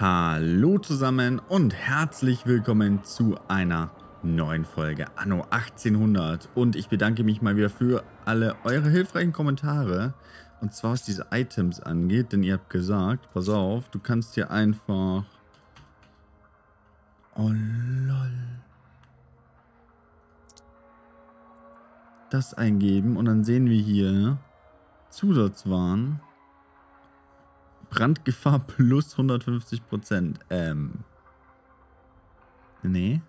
Hallo zusammen und herzlich willkommen zu einer neuen Folge Anno 1800 und ich bedanke mich mal wieder für alle eure hilfreichen Kommentare. Und zwar was diese Items angeht, denn ihr habt gesagt, pass auf, du kannst hier einfach Oh lol. Das eingeben und dann sehen wir hier Zusatzwaren Brandgefahr plus 150 Prozent. Ähm. Nee.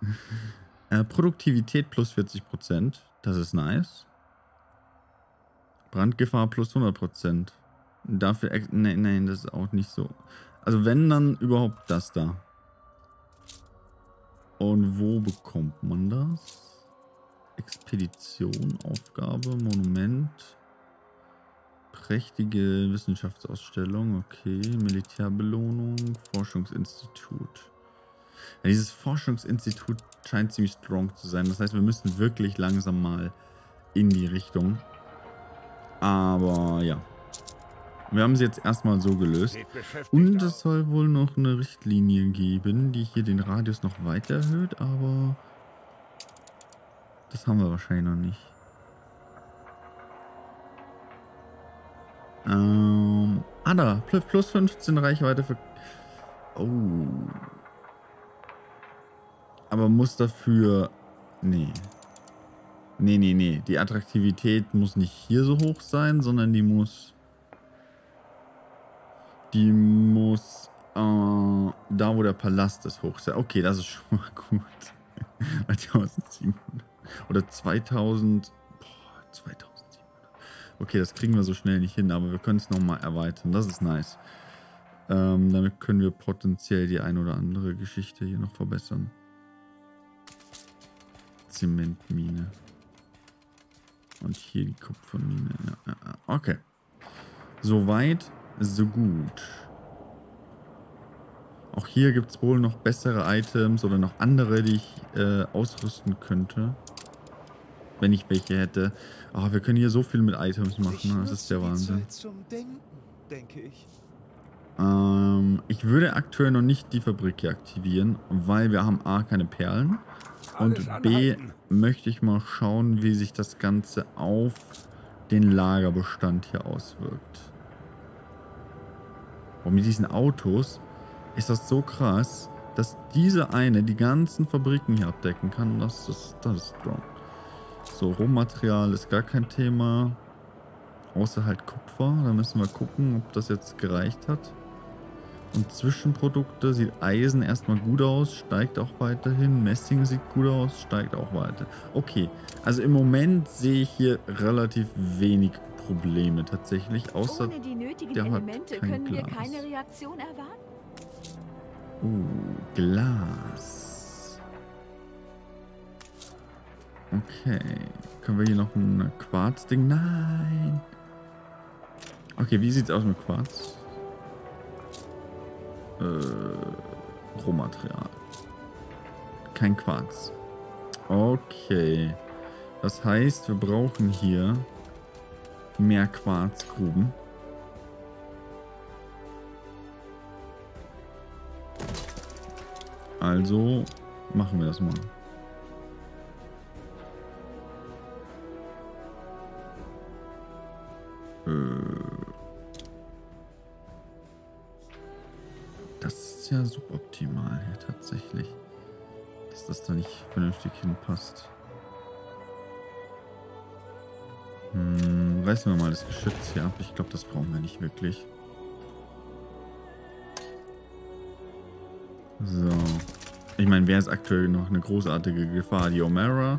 äh, Produktivität plus 40 Prozent. Das ist nice. Brandgefahr plus 100 Prozent. Dafür, nein, nein, das ist auch nicht so. Also wenn, dann überhaupt das da. Und wo bekommt man das? Expedition, Aufgabe, Monument. Prächtige Wissenschaftsausstellung, okay. Militärbelohnung, Forschungsinstitut. Ja, dieses Forschungsinstitut scheint ziemlich strong zu sein. Das heißt, wir müssen wirklich langsam mal in die Richtung. Aber ja. Wir haben sie jetzt erstmal so gelöst. Und es soll wohl noch eine Richtlinie geben, die hier den Radius noch weiter erhöht, aber das haben wir wahrscheinlich noch nicht. Ähm, da. Plus 15 Reichweite für... Oh. Aber muss dafür... Nee. Nee, nee, nee. Die Attraktivität muss nicht hier so hoch sein, sondern die muss... Die muss... Äh, da, wo der Palast ist, hoch sein. Okay, das ist schon mal gut. 1700. Oder 2000... Boah, 2000. Okay, das kriegen wir so schnell nicht hin, aber wir können es nochmal erweitern. Das ist nice. Ähm, damit können wir potenziell die ein oder andere Geschichte hier noch verbessern. Zementmine. Und hier die Kupfermine. Ja, ja. Okay. Soweit, so gut. Auch hier gibt es wohl noch bessere Items oder noch andere, die ich äh, ausrüsten könnte wenn ich welche hätte. Oh, wir können hier so viel mit Items machen. Das ist der Wahnsinn. ich. Ähm, ich würde aktuell noch nicht die Fabrik hier aktivieren, weil wir haben A, keine Perlen. Und B, möchte ich mal schauen, wie sich das Ganze auf den Lagerbestand hier auswirkt. Und mit diesen Autos ist das so krass, dass diese eine die ganzen Fabriken hier abdecken kann. Das ist, das ist strong. So, Rohmaterial ist gar kein Thema. Außer halt Kupfer. Da müssen wir gucken, ob das jetzt gereicht hat. Und Zwischenprodukte sieht Eisen erstmal gut aus, steigt auch weiterhin. Messing sieht gut aus, steigt auch weiter. Okay, also im Moment sehe ich hier relativ wenig Probleme tatsächlich, außer Ohne die nötigen der Elemente können Glas. wir keine Reaktion erwarten. Uh, Glas. Okay. Können wir hier noch ein Quarz-Ding? Nein. Okay, wie sieht's aus mit Quarz? Äh, Rohmaterial. Kein Quarz. Okay. Das heißt, wir brauchen hier mehr Quarzgruben. Also machen wir das mal. Das ist ja suboptimal hier tatsächlich. Dass das da nicht vernünftig hinpasst. Hm, reißen wir mal das Geschütz hier ab. Ich glaube, das brauchen wir nicht wirklich. So. Ich meine, wer ist aktuell noch eine großartige Gefahr? Die Omera?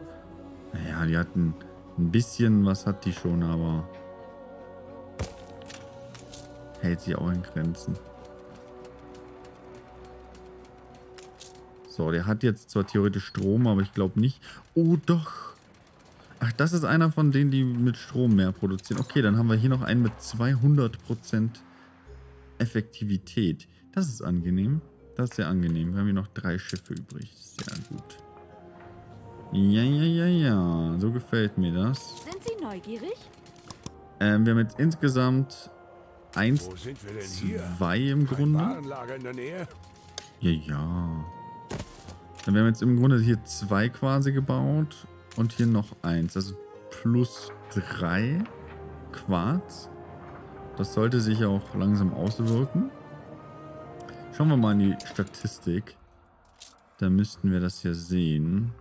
Naja, die hatten ein bisschen, was hat die schon, aber hält sich auch in Grenzen. So, der hat jetzt zwar theoretisch Strom, aber ich glaube nicht. Oh, doch. Ach, das ist einer von denen, die mit Strom mehr produzieren. Okay, dann haben wir hier noch einen mit 200% Effektivität. Das ist angenehm. Das ist sehr angenehm. Wir haben hier noch drei Schiffe übrig. Sehr gut. Ja, ja, ja, ja. So gefällt mir das. Sind Sie neugierig? Ähm, wir haben jetzt insgesamt eins, zwei im Grunde. Ja, ja. Dann haben wir jetzt im Grunde hier zwei quasi gebaut und hier noch eins. Also plus drei Quarz. Das sollte sich auch langsam auswirken. Schauen wir mal in die Statistik. Da müssten wir das hier sehen.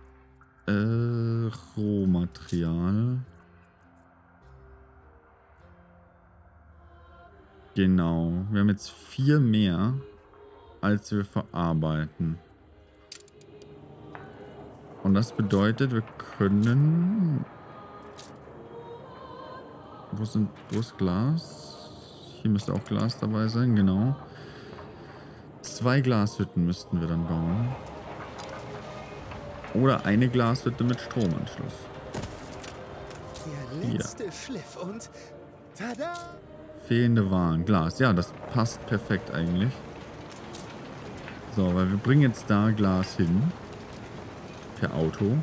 Äh, Rohmaterial. Genau. Wir haben jetzt vier mehr, als wir verarbeiten. Und das bedeutet, wir können... Wo, sind, wo ist Glas? Hier müsste auch Glas dabei sein, genau. Zwei Glashütten müssten wir dann bauen. Oder eine Glashütte mit Stromanschluss. Der letzte ja. Schliff und tada! Fehlende Waren. Glas. Ja, das passt perfekt eigentlich. So, weil wir bringen jetzt da Glas hin. Per Auto.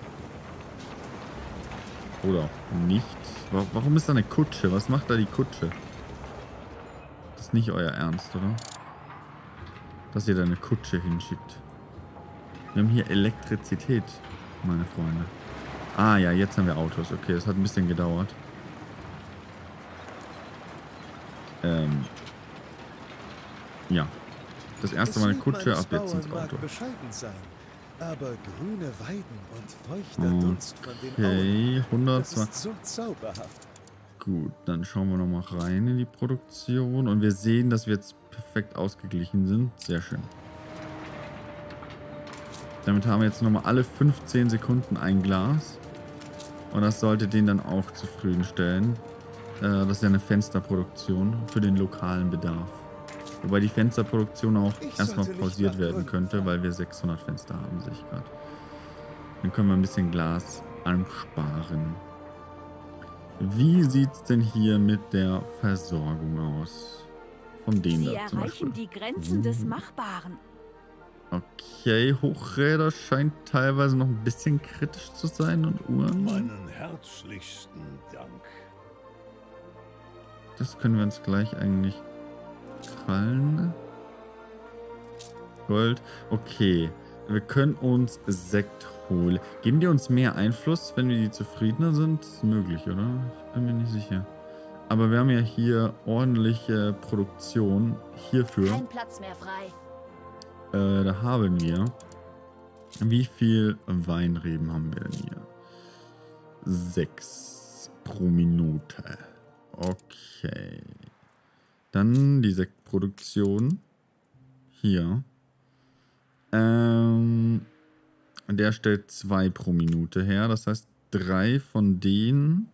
Oder auch nicht. Warum ist da eine Kutsche? Was macht da die Kutsche? Das ist nicht euer Ernst, oder? Dass ihr da eine Kutsche hinschickt. Wir haben hier Elektrizität, meine Freunde. Ah ja, jetzt haben wir Autos. Okay, das hat ein bisschen gedauert. Ähm, ja. Das erste Mal eine Kutsche, ab jetzt ins Auto. Sein, aber grüne Weiden und feuchter Dunst von den Okay, 120. So. Gut, dann schauen wir nochmal rein in die Produktion. Und wir sehen, dass wir jetzt perfekt ausgeglichen sind. Sehr schön. Damit haben wir jetzt nochmal alle 15 Sekunden ein Glas. Und das sollte den dann auch zufriedenstellen. Äh, das ist ja eine Fensterproduktion für den lokalen Bedarf. Wobei die Fensterproduktion auch erstmal pausiert werden könnte, weil wir 600 Fenster haben, sehe ich gerade. Dann können wir ein bisschen Glas ansparen. Wie sieht es denn hier mit der Versorgung aus? Von denen Sie da zum erreichen Beispiel. die Grenzen uh. des Machbaren. Okay, Hochräder scheint teilweise noch ein bisschen kritisch zu sein und Uhren. Meinen herzlichsten Dank. Das können wir uns gleich eigentlich krallen. Gold. Okay. Wir können uns Sekt holen. Geben die uns mehr Einfluss, wenn wir die zufriedener sind? Ist möglich, oder? Ich bin mir nicht sicher. Aber wir haben ja hier ordentliche Produktion hierfür. Kein Platz mehr frei. Äh, da haben wir. Wie viel Weinreben haben wir denn hier? Sechs pro Minute. Okay. Dann die Sektproduktion. Hier. Ähm, der stellt zwei pro Minute her. Das heißt, drei von denen.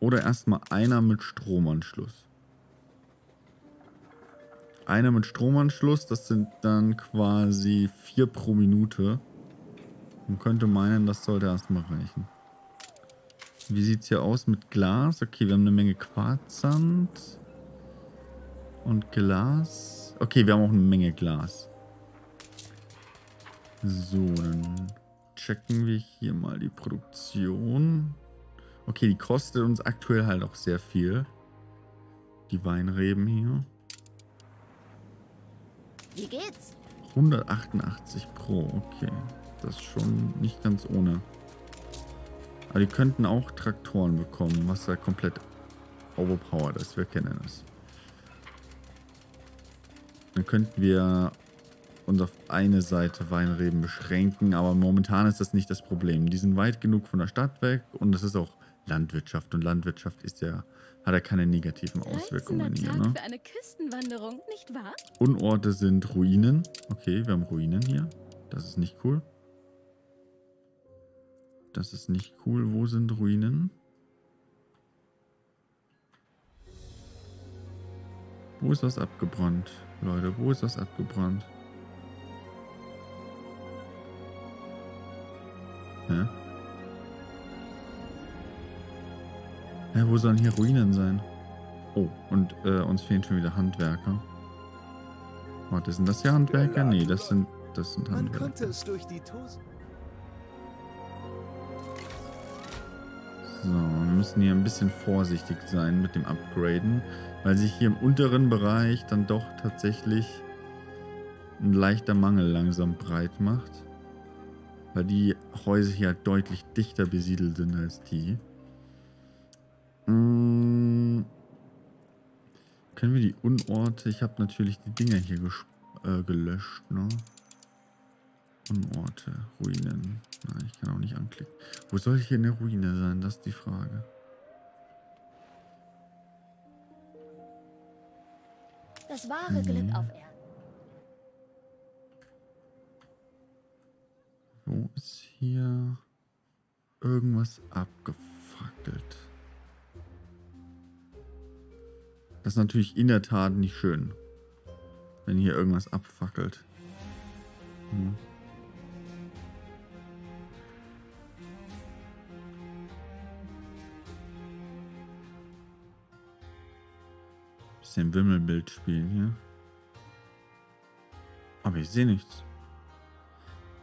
Oder erstmal einer mit Stromanschluss. Einer mit Stromanschluss, das sind dann quasi vier pro Minute. Man könnte meinen, das sollte erstmal reichen. Wie sieht es hier aus mit Glas? Okay, wir haben eine Menge Quarzsand. Und Glas. Okay, wir haben auch eine Menge Glas. So, dann checken wir hier mal die Produktion. Okay, die kostet uns aktuell halt auch sehr viel. Die Weinreben hier. Wie geht's? 188 pro, okay. Das ist schon nicht ganz ohne. Aber die könnten auch Traktoren bekommen, was ja komplett overpowered ist. Wir kennen es. Dann könnten wir uns auf eine Seite Weinreben beschränken, aber momentan ist das nicht das Problem. Die sind weit genug von der Stadt weg und es ist auch Landwirtschaft und Landwirtschaft ist ja hat er keine negativen Auswirkungen hier, ne? für eine Küstenwanderung, nicht wahr? Unorte sind Ruinen. Okay, wir haben Ruinen hier. Das ist nicht cool. Das ist nicht cool. Wo sind Ruinen? Wo ist das abgebrannt? Leute, wo ist das abgebrannt? Hä? Hä, wo sollen hier Ruinen sein? Oh, und äh, uns fehlen schon wieder Handwerker. Warte, sind das hier Handwerker? Nee, das sind, das sind Handwerker. Man konnte es durch die Tosen. So, wir müssen hier ein bisschen vorsichtig sein mit dem Upgraden, weil sich hier im unteren Bereich dann doch tatsächlich ein leichter Mangel langsam breit macht. Weil die Häuser hier halt deutlich dichter besiedelt sind als die. Mmh. Können wir die Unorte... Ich habe natürlich die Dinger hier äh, gelöscht, ne? Unorte, Ruinen. Nein, ich kann auch nicht anklicken. Wo soll hier eine Ruine sein? Das ist die Frage. Das wahre Glück mhm. auf Erden. Wo ist hier irgendwas abgefackelt? Das ist natürlich in der Tat nicht schön, wenn hier irgendwas abfackelt. Hm. Bisschen Wimmelbild spielen hier. Aber ich sehe nichts.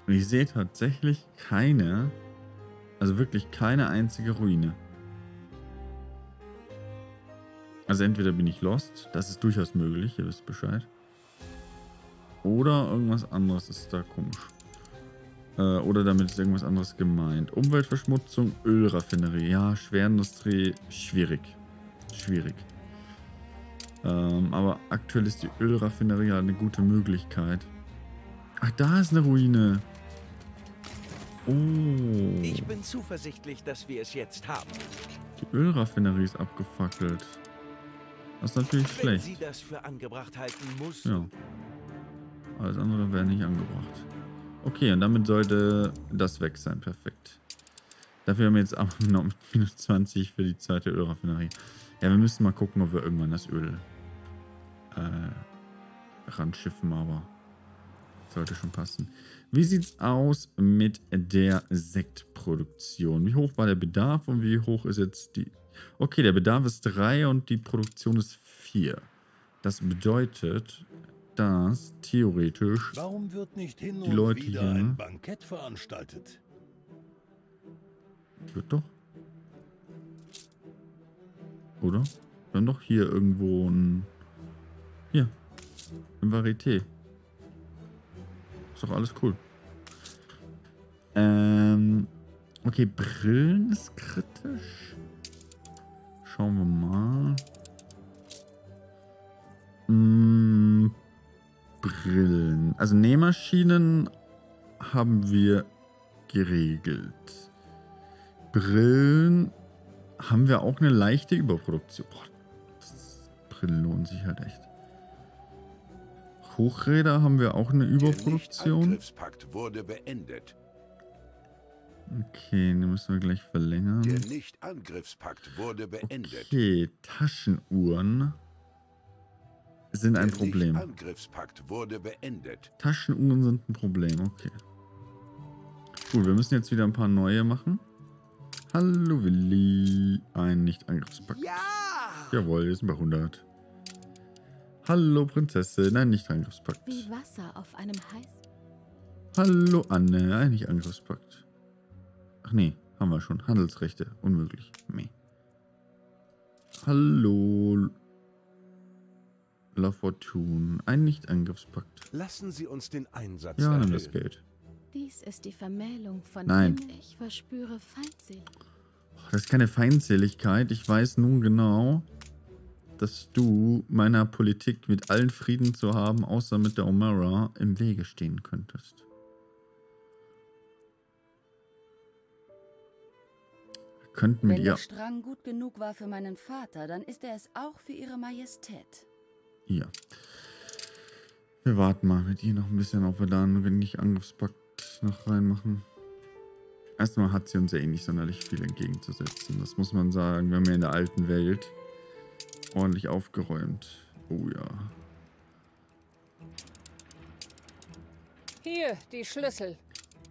Und ich sehe tatsächlich keine, also wirklich keine einzige Ruine. Also entweder bin ich lost, das ist durchaus möglich, ihr wisst Bescheid. Oder irgendwas anderes ist da komisch. Äh, oder damit ist irgendwas anderes gemeint. Umweltverschmutzung, Ölraffinerie. Ja, Schwerindustrie, schwierig. Schwierig. Ähm, aber aktuell ist die Ölraffinerie halt eine gute Möglichkeit. Ach, da ist eine Ruine. Oh. Ich bin zuversichtlich, dass wir es jetzt haben. Die Ölraffinerie ist abgefackelt. Das ist natürlich Wenn schlecht. Sie das für angebracht halten muss. Ja. Alles andere wäre nicht angebracht. Okay, und damit sollte das weg sein. Perfekt. Dafür haben wir jetzt auch noch minus 20 für die zweite Ölraffinerie. Ja, wir müssen mal gucken, ob wir irgendwann das Öl äh, ranschiffen, aber sollte schon passen. Wie sieht's aus mit der Sektproduktion? Wie hoch war der Bedarf und wie hoch ist jetzt die... Okay, der Bedarf ist 3 und die Produktion ist 4. Das bedeutet, dass theoretisch die Leute hier... ein Bankett veranstaltet? Wird doch. Oder? Wir haben doch hier irgendwo ein hier. Im Varieté. Ist doch alles cool. Ähm. Okay, Brillen ist kritisch. Schauen wir mal. Hm, Brillen. Also Nähmaschinen haben wir geregelt. Brillen haben wir auch eine leichte Überproduktion. Boah, Brillen lohnen sich halt echt. Hochräder haben wir auch eine Überproduktion. Der wurde beendet. Okay, den müssen wir gleich verlängern. Der Nicht-Angriffspakt wurde beendet. Okay, Taschenuhren sind ein Der Problem. Nicht-Angriffspakt wurde beendet. Taschenuhren sind ein Problem, okay. Gut, wir müssen jetzt wieder ein paar neue machen. Hallo Willi. Ein Nicht-Angriffspakt. Ja! Jawohl, wir sind bei 100. Hallo Prinzessin, nein, nicht Angriffspakt. Wie Wasser auf einem Heiß. Hallo Anne, nein, nicht Angriffspakt. Ach nee, haben wir schon. Handelsrechte, unmöglich. Meh. Hallo La Fortune, ein Nicht-Angriffspakt. Lassen Sie uns den Einsatz Ja, nimm das Geld. Dies ist die Vermählung, von Nein. ich verspüre Feindselig. Das ist keine Feindseligkeit. Ich weiß nun genau, dass du meiner Politik mit allen Frieden zu haben, außer mit der Omara, im Wege stehen könntest. Könnten mit Wenn der Strang gut genug war für meinen Vater, dann ist er es auch für ihre Majestät. Ja. Wir warten mal mit ihr noch ein bisschen, ob wir da einen nicht Angriffspakt noch reinmachen. Erstmal hat sie uns ja eh nicht sonderlich viel entgegenzusetzen. Das muss man sagen. Wir haben ja in der alten Welt ordentlich aufgeräumt. Oh ja. Hier, die Schlüssel.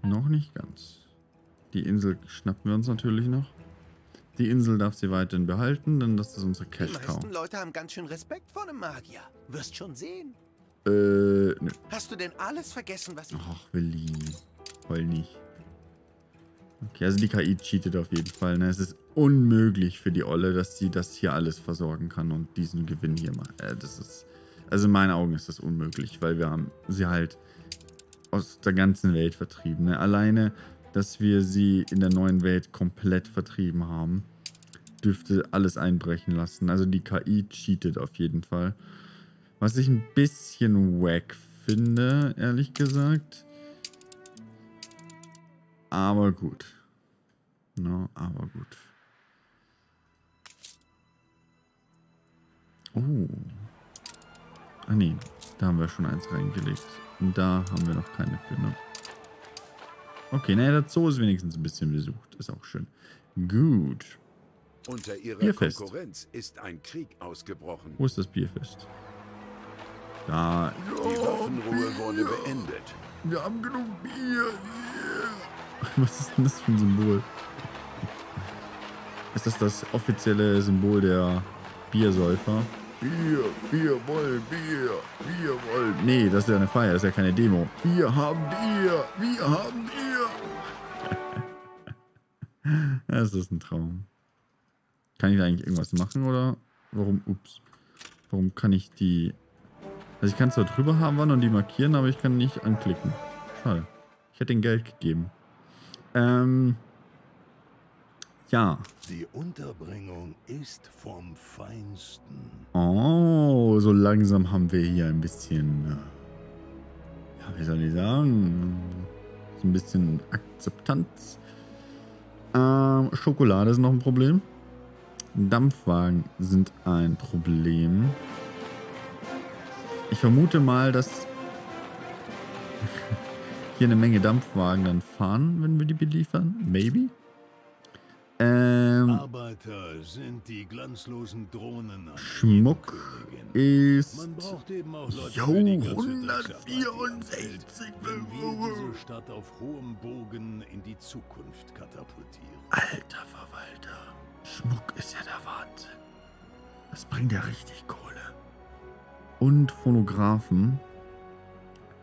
Noch nicht ganz. Die Insel schnappen wir uns natürlich noch. Die Insel darf sie weiterhin behalten, denn das ist unsere Die Cash Cow. meisten Leute haben ganz schön Respekt vor einem Magier. Wirst schon sehen. Äh, nö. Hast du denn alles vergessen, was ich... Ach, Willi. Heul nicht. Okay, also die KI cheatet auf jeden Fall. Ne? Es ist unmöglich für die Olle, dass sie das hier alles versorgen kann und diesen Gewinn hier macht. Äh, das ist, also in meinen Augen ist das unmöglich, weil wir haben sie halt aus der ganzen Welt vertrieben. Ne? Alleine, dass wir sie in der neuen Welt komplett vertrieben haben, dürfte alles einbrechen lassen. Also die KI cheatet auf jeden Fall. Was ich ein bisschen wack finde, ehrlich gesagt. Aber gut. No, aber gut. Oh. Ah nee, da haben wir schon eins reingelegt. Und da haben wir noch keine für, ne? Okay, naja, der Zoo ist wenigstens ein bisschen besucht. Ist auch schön. Gut. Unter ihrer Bierfest. Konkurrenz ist ein Krieg ausgebrochen. Wo ist das Bierfest? Da. Die Waffenruhe wurde beendet. Wir haben genug Bier. Was ist denn das für ein Symbol? Ist das das offizielle Symbol der Biersäufer? Bier, Bier wollen, Bier, Bier wollen. Nee, das ist ja eine Feier, das ist ja keine Demo. Wir haben Bier, wir haben Bier. das ist ein Traum. Kann ich da eigentlich irgendwas machen oder warum, ups, warum kann ich die, also ich kann zwar drüber haben und die markieren, aber ich kann nicht anklicken. Schade. Ich hätte ihnen Geld gegeben. Ähm, ja. Die Unterbringung ist vom Feinsten. Oh, so langsam haben wir hier ein bisschen, äh, ja, wie soll ich sagen, so ein bisschen Akzeptanz. Ähm, Schokolade ist noch ein Problem. Dampfwagen sind ein Problem. Ich vermute mal, dass hier eine Menge Dampfwagen dann fahren, wenn wir die beliefern. Maybe. Ähm, Arbeiter sind die glanzlosen Drohnen. Schmuck ist... Man braucht eben Jo, für die ganze 164 Wenn wir Millionen. diese Stadt auf hohem Bogen in die Zukunft katapultieren. Alter Verwalter. Schmuck ist ja der Wahnsinn. Das bringt ja richtig Kohle. Und Phonographen.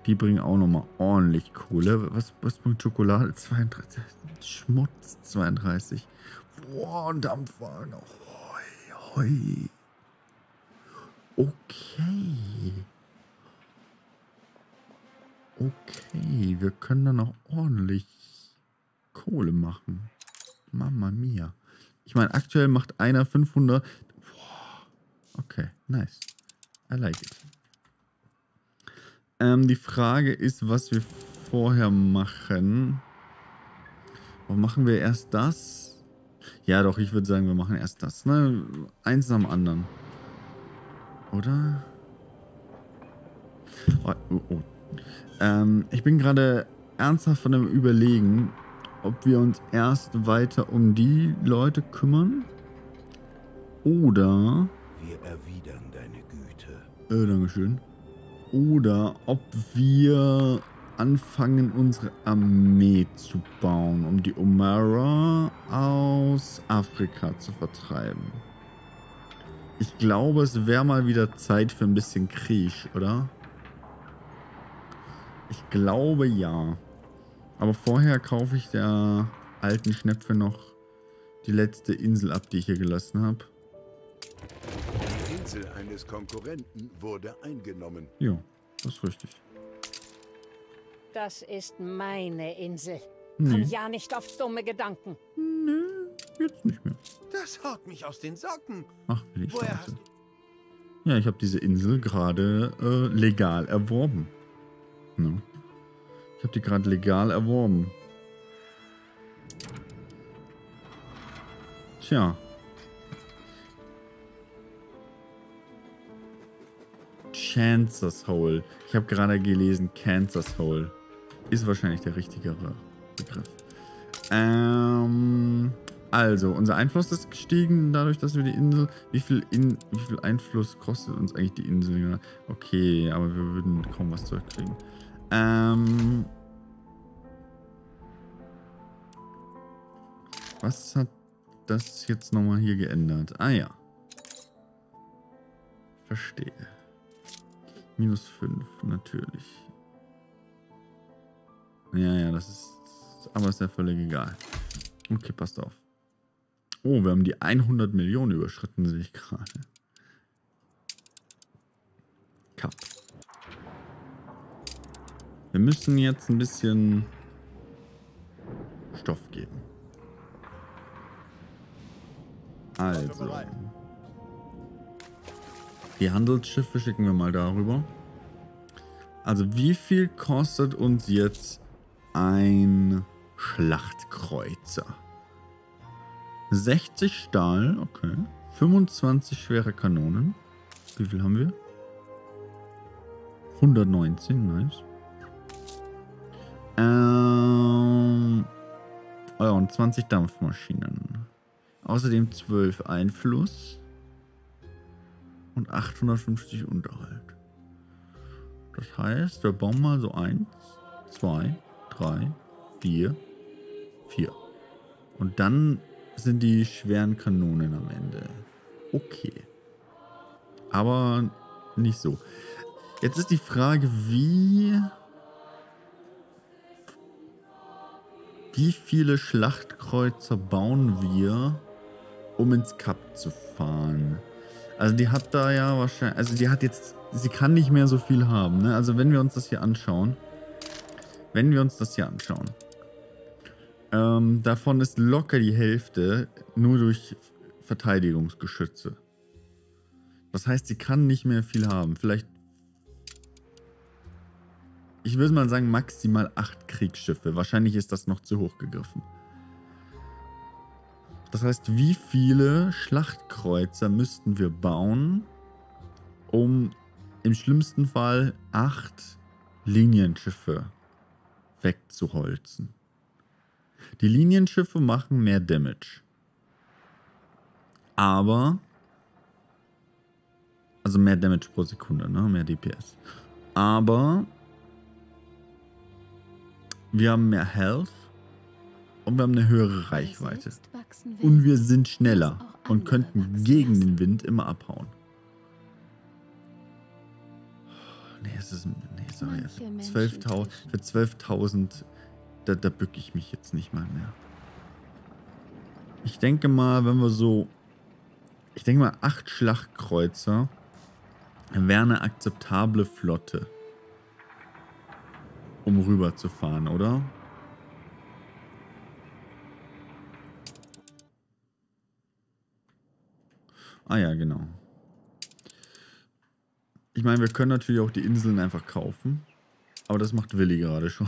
Die bringen auch nochmal ordentlich Kohle. Was, was bringt Schokolade? 32. Schmutz 32. Boah, und Dampfwagen. Hoi, hoi. Okay. Okay, wir können da noch ordentlich Kohle machen. Mama mia. Ich meine, aktuell macht einer 500. Boah. Okay, nice. I like it. Ähm, die Frage ist, was wir vorher machen. Und machen wir erst das? Ja, doch, ich würde sagen, wir machen erst das. Ne? Eins nach dem anderen. Oder? Oh, oh, oh. Ähm, ich bin gerade ernsthaft von dem Überlegen, ob wir uns erst weiter um die Leute kümmern. Oder. Wir erwidern deine Güte. Äh, Dankeschön. Oder ob wir anfangen, unsere Armee zu bauen, um die Omara aus Afrika zu vertreiben. Ich glaube, es wäre mal wieder Zeit für ein bisschen Krieg, oder? Ich glaube ja. Aber vorher kaufe ich der alten Schnepfe noch die letzte Insel ab, die ich hier gelassen habe. Die Insel eines Konkurrenten wurde eingenommen. Ja, das ist richtig. Das ist meine Insel. Nee. Komm ja nicht auf dumme Gedanken. Nö, jetzt nicht mehr. Das haut mich aus den Socken. Ach, will ich Woher hast Ja, ich habe diese Insel gerade äh, legal erworben. Ne? Ich habe die gerade legal erworben. Tja. Chancer's Hole. Ich habe gerade gelesen, Cancer's Hole. Ist wahrscheinlich der richtigere Begriff. Ähm, also, unser Einfluss ist gestiegen, dadurch, dass wir die Insel. Wie viel, in, wie viel Einfluss kostet uns eigentlich die Insel? Okay, aber wir würden kaum was zurückkriegen. Ähm. Was hat das jetzt nochmal hier geändert? Ah ja. Verstehe. Minus 5, natürlich. Ja, ja, das ist. Aber ist ja völlig egal. Okay, passt auf. Oh, wir haben die 100 Millionen überschritten, sehe ich gerade. Cup. Wir müssen jetzt ein bisschen Stoff geben. Also. Die Handelsschiffe schicken wir mal darüber. Also wie viel kostet uns jetzt ein Schlachtkreuzer? 60 Stahl, okay. 25 schwere Kanonen. Wie viel haben wir? 119, nice. Ähm, oh ja, und 20 Dampfmaschinen. Außerdem 12 Einfluss. Und 850 Unterhalt. Das heißt, wir bauen mal so 1, 2, 3, 4, 4. Und dann sind die schweren Kanonen am Ende. Okay. Aber nicht so. Jetzt ist die Frage, wie... Wie viele Schlachtkreuzer bauen wir, um ins Kap zu fahren? Also die hat da ja wahrscheinlich... Also die hat jetzt... Sie kann nicht mehr so viel haben, ne? Also wenn wir uns das hier anschauen... Wenn wir uns das hier anschauen... Ähm, davon ist locker die Hälfte nur durch Verteidigungsgeschütze. Das heißt, sie kann nicht mehr viel haben. Vielleicht ich würde mal sagen, maximal acht Kriegsschiffe. Wahrscheinlich ist das noch zu hoch gegriffen. Das heißt, wie viele Schlachtkreuzer müssten wir bauen, um im schlimmsten Fall acht Linienschiffe wegzuholzen? Die Linienschiffe machen mehr Damage. Aber, also mehr Damage pro Sekunde, ne? mehr DPS. Aber wir haben mehr Health und wir haben eine höhere Reichweite. Und wir sind schneller und könnten gegen den Wind immer abhauen. Nee, es ist. Nee, sorry. Für 12.000, für 12.000 da, da bücke ich mich jetzt nicht mal mehr. Ich denke mal, wenn wir so. Ich denke mal, acht Schlachtkreuzer wäre eine akzeptable Flotte um rüber zu fahren, oder? Ah ja, genau. Ich meine, wir können natürlich auch die Inseln einfach kaufen. Aber das macht Willi gerade schon.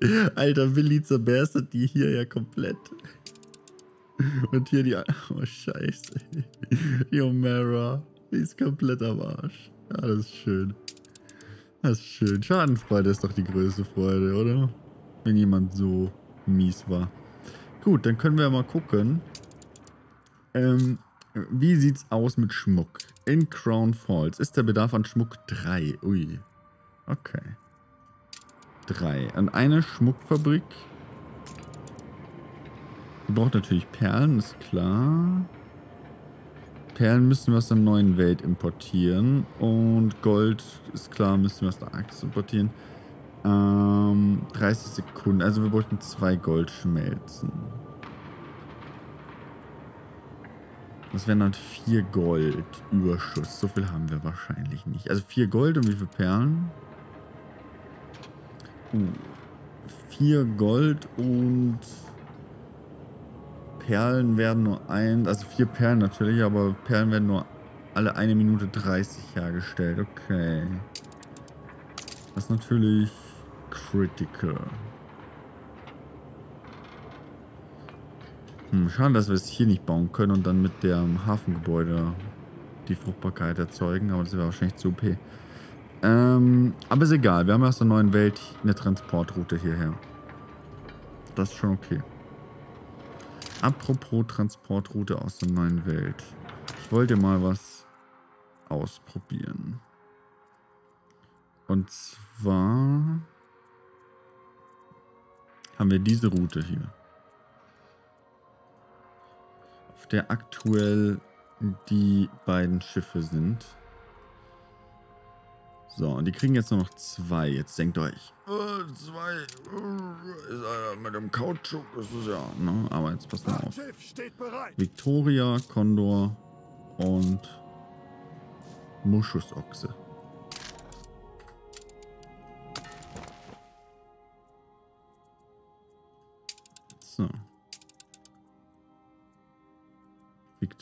Alter, Willi zerberstet die hier ja komplett. Und hier die... Oh, scheiße. Die Omera. Die ist komplett am Arsch. Ja, das ist schön. Das ist schön. Schadenfreude ist doch die größte Freude, oder? Wenn jemand so mies war. Gut, dann können wir mal gucken. Ähm, wie sieht's aus mit Schmuck? In Crown Falls ist der Bedarf an Schmuck 3. Ui. Okay. 3. Und eine Schmuckfabrik. Die braucht natürlich Perlen, ist klar. Perlen müssen wir aus der neuen Welt importieren. Und Gold ist klar, müssen wir aus der Arktis importieren. Ähm, 30 Sekunden. Also wir wollten zwei Goldschmelzen. Das wären dann vier Gold Überschuss. So viel haben wir wahrscheinlich nicht. Also vier Gold und wie viele Perlen? Uh, vier Gold und Perlen werden nur ein, also vier Perlen natürlich, aber Perlen werden nur alle eine Minute 30 hergestellt. Okay. Das ist natürlich critical. Hm, schade, dass wir es hier nicht bauen können und dann mit dem Hafengebäude die Fruchtbarkeit erzeugen, aber das wäre wahrscheinlich zu OP. Ähm, aber ist egal, wir haben aus der neuen Welt eine Transportroute hierher. Das ist schon okay. Apropos Transportroute aus der neuen Welt. Ich wollte mal was ausprobieren. Und zwar haben wir diese Route hier. Auf der aktuell die beiden Schiffe sind. So, und die kriegen jetzt nur noch zwei. Jetzt denkt euch, äh, zwei, ist er mit dem Kautschuk, das ist ja, ne? Aber jetzt passt mal auf. Victoria, Condor und Muschusochse.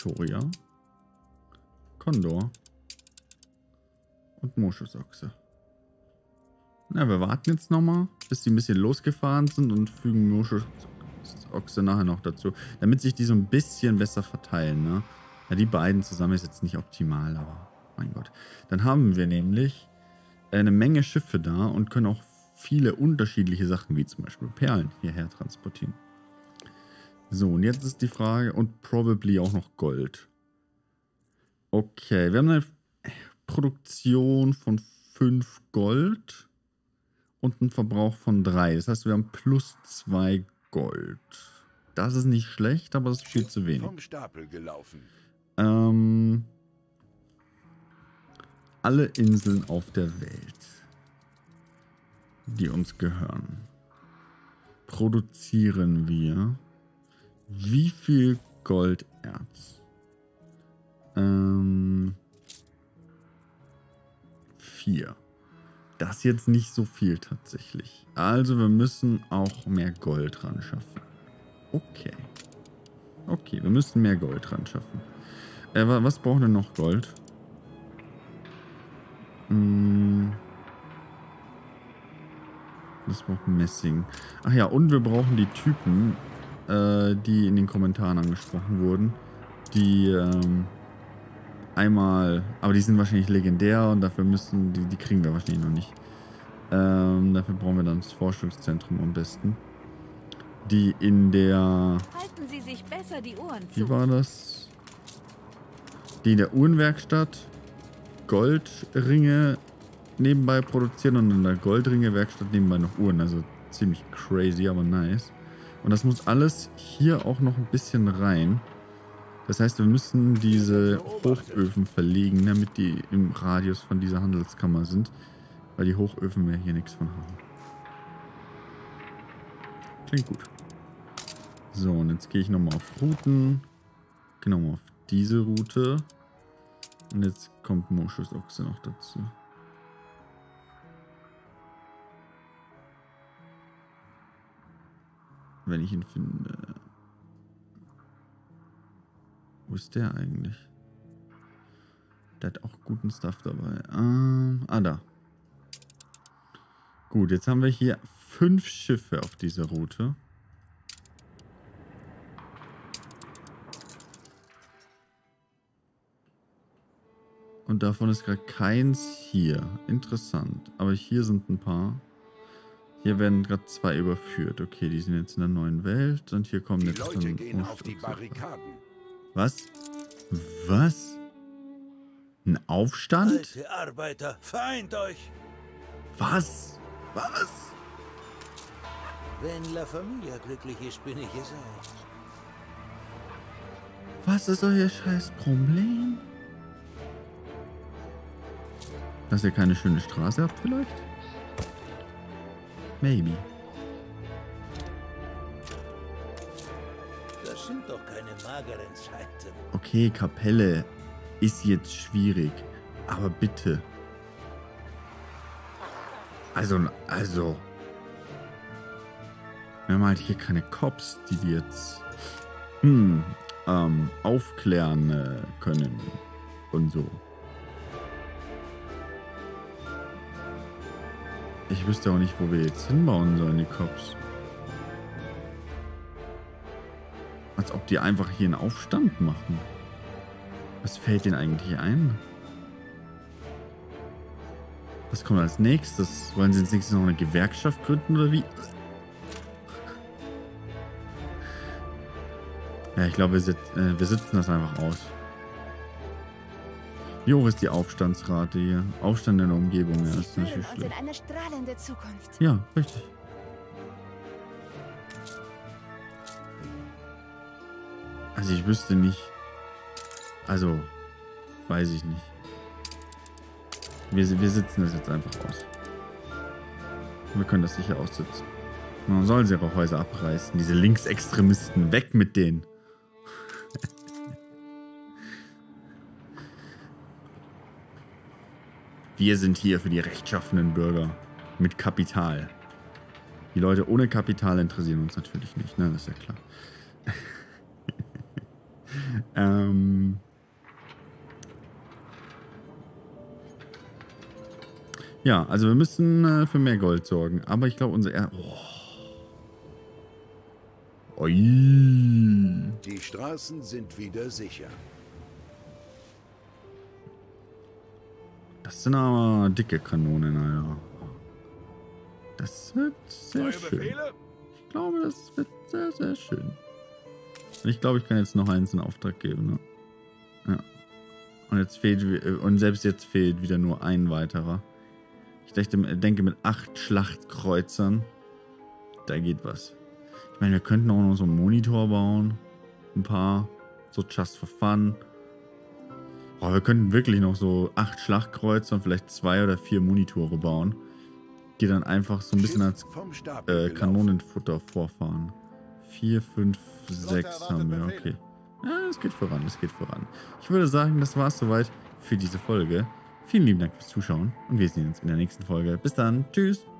Victoria, Condor und Moschusochse. Na, wir warten jetzt nochmal, bis die ein bisschen losgefahren sind und fügen Moschusochse nachher noch dazu, damit sich die so ein bisschen besser verteilen. Ne? Ja, die beiden zusammen ist jetzt nicht optimal, aber mein Gott. Dann haben wir nämlich eine Menge Schiffe da und können auch viele unterschiedliche Sachen, wie zum Beispiel Perlen, hierher transportieren. So, und jetzt ist die Frage, und probably auch noch Gold. Okay, wir haben eine Produktion von 5 Gold und einen Verbrauch von 3. Das heißt, wir haben plus 2 Gold. Das ist nicht schlecht, aber das ist viel zu wenig. Vom Stapel gelaufen. Ähm, alle Inseln auf der Welt, die uns gehören, produzieren wir wie viel Golderz? Ähm, vier. Das ist jetzt nicht so viel tatsächlich. Also wir müssen auch mehr Gold ran schaffen. Okay. Okay, wir müssen mehr Gold ran schaffen. Äh, was brauchen wir noch Gold? Hm. Das braucht Messing. Ach ja, und wir brauchen die Typen, äh, die in den Kommentaren angesprochen wurden. Die ähm, einmal, aber die sind wahrscheinlich legendär und dafür müssen, die, die kriegen wir wahrscheinlich noch nicht. Ähm, dafür brauchen wir dann das Forschungszentrum am besten. Die in der... Halten Sie sich besser die Ohren zu. Wie war das? Die in der Uhrenwerkstatt Goldringe nebenbei produzieren und in der Goldringe-Werkstatt nebenbei noch Uhren. Also ziemlich crazy, aber nice. Und das muss alles hier auch noch ein bisschen rein. Das heißt, wir müssen diese Hochöfen verlegen, damit die im Radius von dieser Handelskammer sind. Weil die Hochöfen wir hier nichts von haben. Klingt gut. So, und jetzt gehe ich nochmal auf Routen. Nochmal auf diese Route. Und jetzt kommt Moschusochse noch dazu. Wenn ich ihn finde. Wo ist der eigentlich? Der hat auch guten Stuff dabei. Ähm, ah, da. Gut, jetzt haben wir hier fünf Schiffe auf dieser Route. Und davon ist gerade keins hier. Interessant. Aber hier sind ein paar. Hier werden gerade zwei überführt. Okay, die sind jetzt in der neuen Welt und hier kommen die jetzt Leute dann gehen auf die Barrikaden. Was? Was? Ein Aufstand? Alte Arbeiter, vereint euch! Was? Was? Wenn La Familia glücklich ist, bin ich es auch. Was ist euer scheiß Problem? Dass ihr keine schöne Straße habt vielleicht? Maybe. Das sind doch keine mageren Zeiten. Okay, Kapelle ist jetzt schwierig. Aber bitte. Also, also. Wir haben halt hier keine Cops, die die jetzt hm, ähm, aufklären äh, können und so. Ich wüsste auch nicht, wo wir jetzt hinbauen sollen, die Cops. Als ob die einfach hier einen Aufstand machen. Was fällt denen eigentlich ein? Was kommt als nächstes? Wollen sie als nächstes noch eine Gewerkschaft gründen oder wie? Ja, ich glaube, wir, sit äh, wir sitzen das einfach aus. Wie hoch ist die Aufstandsrate hier? Aufstand in der Umgebung, ja, ist natürlich schlecht. Ja, richtig. Also ich wüsste nicht. Also, weiß ich nicht. Wir, wir sitzen das jetzt einfach aus. Wir können das sicher aussitzen. Man soll sie ihre Häuser abreißen. Diese Linksextremisten. Weg mit denen. Wir sind hier für die rechtschaffenen Bürger. Mit Kapital. Die Leute ohne Kapital interessieren uns natürlich nicht, ne? Das ist ja klar. ähm. Ja, also wir müssen äh, für mehr Gold sorgen. Aber ich glaube, unser... Er oh. Oi. Die Straßen sind wieder sicher. Das sind aber dicke Kanonen, Alter. Das wird sehr schön. Ich glaube, das wird sehr, sehr schön. Ich glaube, ich kann jetzt noch eins in Auftrag geben. Ne? Ja. Und jetzt fehlt und selbst jetzt fehlt wieder nur ein weiterer. Ich dachte, denke mit acht Schlachtkreuzern, da geht was. Ich meine, wir könnten auch noch so einen Monitor bauen. Ein paar. So just for fun. Oh, wir könnten wirklich noch so acht Schlachtkreuzer und vielleicht zwei oder vier Monitore bauen. Die dann einfach so ein bisschen als äh, Kanonenfutter vorfahren. Vier, fünf, sechs haben wir, okay. Ja, es geht voran, es geht voran. Ich würde sagen, das war es soweit für diese Folge. Vielen lieben Dank fürs Zuschauen und wir sehen uns in der nächsten Folge. Bis dann, tschüss.